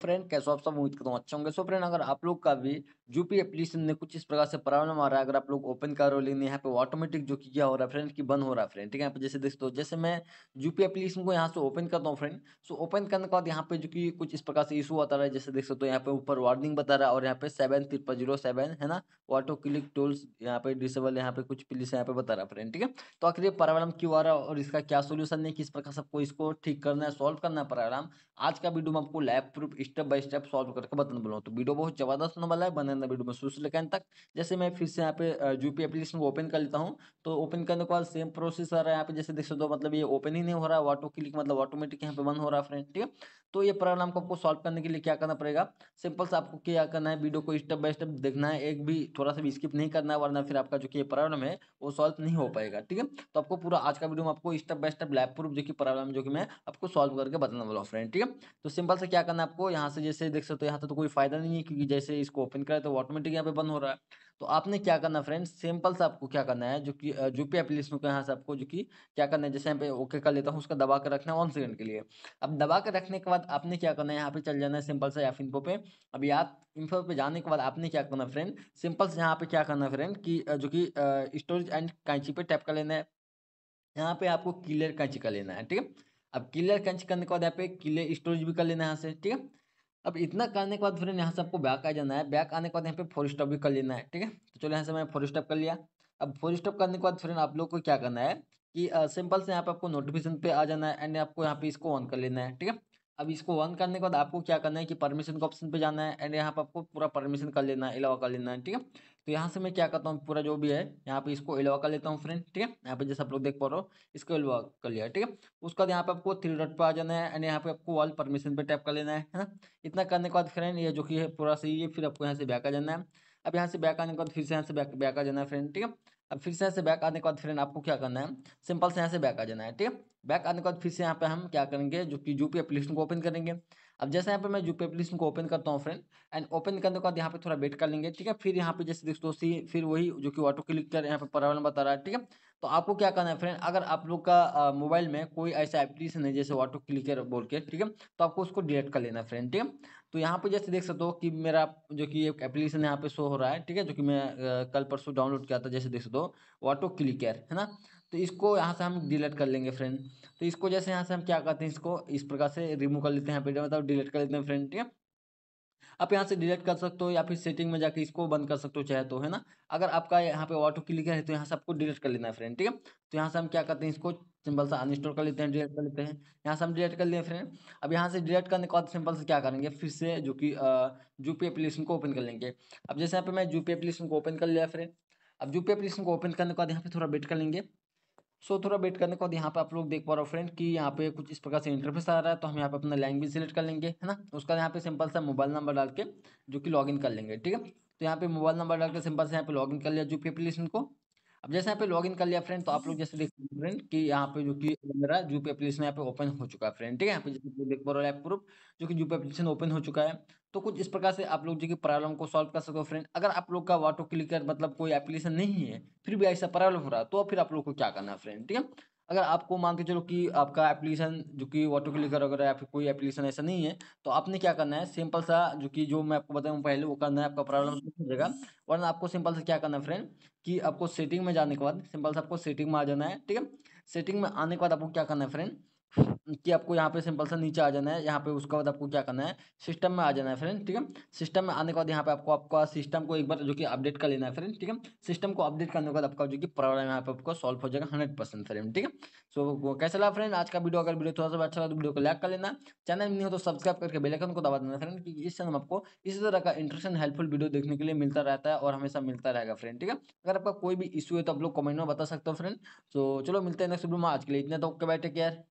Friend कैसे आप सब? उम्मीद करता हूँ अच्छा होंगे। सो फ्रेंड अगर आप लोग का भी यूपी एप्लीकेशन में कुछ इस प्रकार से प्रॉब्लम आ रहा है, अगर आप लोग ओपन कर हो लेकिन यहाँ पे ऑटोमेटिक जो कि क्या हो रहा है फ्रेंड कि बंद हो रहा है फ्रेंड ठीक है? यहाँ पे जैसे देखते हो, जैसे मैं यूपी एप्लीकेशन को यहाँ से ओपन करता हूँ फ्रेंड सो ओपन करने के बाद यहाँ पे जो कि कुछ इस प्रकार से इशू आता रहा है, जैसे देख सकते हो यहाँ पे ऊपर वार्निंग बता रहा है और यहाँ पे सेवन ट्रिपल ज़ीरो सेवन है ना? ऑटो क्लिक टूल्स यहाँ पे डिसेबल यहाँ पे कुछ प्लीज़ यहाँ पे बता रहा है फ्रेंड ठीक है? तो आखिर ये प्रॉब्लम क्यों आ रहा है और इसका क्या सोल्यूशन है, किस प्रकार सबको इसको ठीक करना है सॉल्व करना है प्रॉब्लम आज का वीडियो में आपको lab proof step by step solve करके बताने बोला तो वीडियो बहुत ज़बरदस्त होने वाला है, बने वीडियो में लेकर तक। जैसे मैं फिर से यहाँ पे यूपी एप्लीकेशन को ओपन कर लेता हूँ। तो ओपन करने के बाद सेम प्रोसेस आ रहा है यहाँ पे, जैसे देख सकते हो मतलब ये ओपन ही नहीं हो रहा है ऑटो क्लिक मतलब ऑटोमेटिक यहाँ पे बंद हो रहा है फ्रेंड ठीक है? तो ये प्रॉब्लम को आपको सॉल्व करने के लिए क्या करना पड़ेगा? सिंपल से आपको क्या करना है, वीडियो को स्टेप बाय स्टेप देखना है, एक भी थोड़ा सा भी स्किप नहीं करना है, वरना फिर आपका जो कि प्रॉब्लम है, वो सॉल्व नहीं हो पाएगा, ठीक है? तो आपको पूरा आज का वीडियो में आपको step by step lab proof जो कि प्रॉब्लम जो कि मैं आपको सॉल्व करके बताने वाला हूँ फ्रेंड ठीक है? तो सिंपल से क्या करना है आपको यहाँ से जैसे देख सकते हो, यहाँ से तो कोई फ़ायदा नहीं है क्योंकि जैसे इसको ओपन करें तो ऑटोमेटिक यहाँ पे बंद हो रहा है। तो आपने क्या करना फ्रेंड्स सिंपल से आपको क्या करना है, जो कि यूपी एप्लीकेशन को यहाँ से आपको जो कि क्या करना है, जैसे यहाँ पे ओके कर लेता हूँ, उसका दबा कर रखना है वन सेकंड के लिए। अब दबा कर रखने के बाद आपने क्या करना है, यहाँ पे चल जाना है सिंपल से एफ़ इन्फो पे। अब याद इन्फो पे जाने के बाद आपने क्या करना फ्रेंड सिंपल से यहाँ पे क्या करना फ्रेंड की जो कि स्टोरेज एंड कैंची पे टैप कर लेना है। यहाँ पे आपको क्लियर कैंची कर लेना है, ठीक है? अब क्लियर कैंची करने के बाद यहाँ पे क्लियर स्टोरेज भी कर लेना है यहाँ से, ठीक है? अब इतना करने के बाद फिर यहाँ से आपको बैक आ जाना है। बैक आने के बाद यहाँ पे फोर स्टॉप भी कर लेना है, ठीक है? तो चलो यहाँ से मैं फोर स्टॉप कर लिया। अब फोर स्टॉप करने के बाद फ्रेंड आप लोग को क्या करना है कि सिंपल से यहाँ पे आपको नोटिफिकेशन पे आ जाना है एंड आपको यहाँ पे इसको ऑन कर लेना है, ठीक है? अब इसको ऑन करने के बाद आपको क्या करना है कि परमिशन के ऑप्शन पे जाना है एंड यहाँ पे आपको पूरा परमिशन कर लेना है अलावा कर लेना है, ठीक है? तो यहाँ से मैं क्या करता हूँ, पूरा जो भी है, यहाँ पे इसको अलावा कर लेता हूँ फ्रेंड ठीक है? यहाँ पे जैसे आप लोग देख पा रहे हो, इसको अलावा कर लिया, ठीक है? उसके बाद यहाँ पे आपको थ्री डॉट पर आ जाना है एंड यहाँ पे आपको ऑल परमिशन पे टैप कर लेना है ना? इतना करने के बाद फ्रेंड ये जो कि है पूरा सही है, फिर आपको यहाँ से बैक आ जाना है। अब यहाँ से बैक आने के बाद फिर से यहाँ से बैक बैक आ जाना है फ्रेंड ठीक है? अब फिर से यहाँ से बैक आने के बाद फ्रेंड आपको क्या करना है? सिंपल से यहाँ से बैक आ जाना है, ठीक है? बैक आने के बाद फिर से यहाँ पे हम क्या करेंगे, जो कि यूपी एप्लीकेशन को ओपन करेंगे। अब जैसे यहाँ पे मैं यूपी एप्लीकेशन को ओपन करता हूँ फ्रेंड एंड ओपन करने के बाद यहाँ पे थोड़ा वेट कर लेंगे, ठीक है? फिर यहाँ पे जैसे दोस्तों सी फिर वही जो कि ऑटो क्लिक कर यहाँ पे प्रॉब्लम बता रहा है, ठीक है? तो आपको क्या करना है फ्रेंड अगर आप लोग का मोबाइल में कोई ऐसा एप्लीकेशन है जैसे ऑटो क्लिकर बोल के, ठीक है? तो आपको उसको डिलीट कर लेना है फ्रेंड ठीक है? तो यहाँ पे जैसे देख सकते हो कि मेरा जो कि एक एप्लीकेशन यहाँ पे शो हो रहा है, ठीक है? जो कि मैं कल परसों डाउनलोड किया था, जैसे देख सकते हो ऑटो क्लिकर है ना? तो इसको यहाँ से हम डिलीट कर लेंगे फ्रेंड तो इसको जैसे यहाँ से हम क्या करते हैं, इसको इस प्रकार से रिमूव कर लेते हैं यहाँ पे मतलब डिलीट कर लेते हैं फ्रेंड ठीक है? आप यहाँ से डिलीट कर सकते हो या फिर सेटिंग में जाके इसको बंद कर सकते हो, चाहे तो है ना? अगर आपका यहाँ पे ऑटो क्लिक है तो यहाँ से आपको डिलीट कर लेना है फ्रेंड ठीक है? तो यहाँ से हम क्या करते हैं, इसको सिंपल सा अनइंस्टॉल कर लेते हैं डिलीट कर लेते हैं। यहाँ से हम डिलीट कर लिए फ्रेंड अब यहाँ से डिलीट करने के बाद सिंपल से क्या करेंगे, फिर से जो कि जू जूपी एप्लीकेशन को ओपन कर लेंगे। अब जैसे यहाँ पे मैं जूपी एप्लीकेशन को ओपन कर लिया फ्रेंड अब जूपी एप्लीकेशन को ओपन करने के बाद यहाँ पे थोड़ा वेट कर लेंगे। सो थोड़ा वेट करने के बाद यहाँ पे आप लोग देख पा रहे हो फ्रेंड कि यहाँ पे कुछ इस प्रकार से इंटरफेस आ रहा है तो हम यहाँ पे अपना लैंग्वेज सेलेक्ट कर लेंगे, है ना? उसका यहाँ पे सिंपल सा मोबाइल नंबर डाल के, जो कि लॉगिन कर लेंगे, ठीक है? तो यहाँ पे मोबाइल नंबर डाल के सिंपल से यहाँ पे लॉगिन कर लिया जो एप्लीकेशन को। अब जैसे यहाँ पे लॉगिन कर लिया फ्रेंड तो आप लोग जैसे देख फ्रेंड कि यहाँ पे जो कि मेरा जूपे एप्लीकेशन यहाँ पे ओपन हो चुका है फ्रेंड ठीक है? यहाँ पे जैसे देख पा रहे प्रूफ जो कि जूपे एप्लीकेशन ओपन हो चुका है। तो कुछ इस प्रकार से आप लोग जो कि प्रॉब्लम को सॉल्व कर सकते हो फ्रेंड अगर आप लोग का वाटो क्लिकर मतलब कोई एप्लीकेशन नहीं है, फिर भी ऐसा प्रॉब्लम हो रहा है तो फिर आप लोग को क्या करना है फ्रेंड ठीक है? अगर आपको मान के चलो कि आपका एप्लीकेशन जो कि ऑटो क्लिकर वगैरह या फिर कोई एप्लीकेशन ऐसा नहीं है तो आपने क्या करना है? सिंपल सा जो कि जो मैं आपको बताऊँ पहले वो करना है आपका प्रॉब्लम हो जाएगा वरना आपको सिंपल से क्या करना है फ्रेंड कि आपको सेटिंग में जाने के बाद सिंपल से आपको सेटिंग में आ जाना है ठीक है? सेटिंग में आने के बाद आपको क्या करना है फ्रेंड कि आपको यहाँ पे सिंपल सा नीचे आ जाना है, यहाँ पे उसके बाद आपको क्या करना है, सिस्टम में आ जाना है फ्रेंड, ठीक है? सिस्टम में आने के बाद यहाँ पे आपको आपका सिस्टम को एक बार जो कि अपडेट कर लेना है फ्रेंड, ठीक है? सिस्टम को अपडेट करने के बाद आपका जो कि प्रॉब्लम यहाँ पे आपको सॉल्व हो जाएगा हंड्रेड परसेंट फ्रेंड, ठीक है? सो कैसा लगा फ्रेंड आज का वीडियो? अगर वीडियो थोड़ा सा अच्छा लगा तो वीडियो को लाइक कर लेना, चैनल नहीं हो तो सब्सक्राइब करके बेलाइकन को दबा देना फ्रेंड, क्योंकि इस चैनल आपको इसी तरह का इंटरेस्टिंग, हेल्पफुल वीडियो देखने के लिए मिलता रहता है और हमेशा मिलता रहेगा फ्रेंड, ठीक है? अगर आपका कोई भी इशू है तो आप लोग कमेंट में बता सकते हो फ्रेंड तो चलो मिलते हैं नेक्स्ट वीडियो में, आज के लिए इतना तो ओके टेक केयर।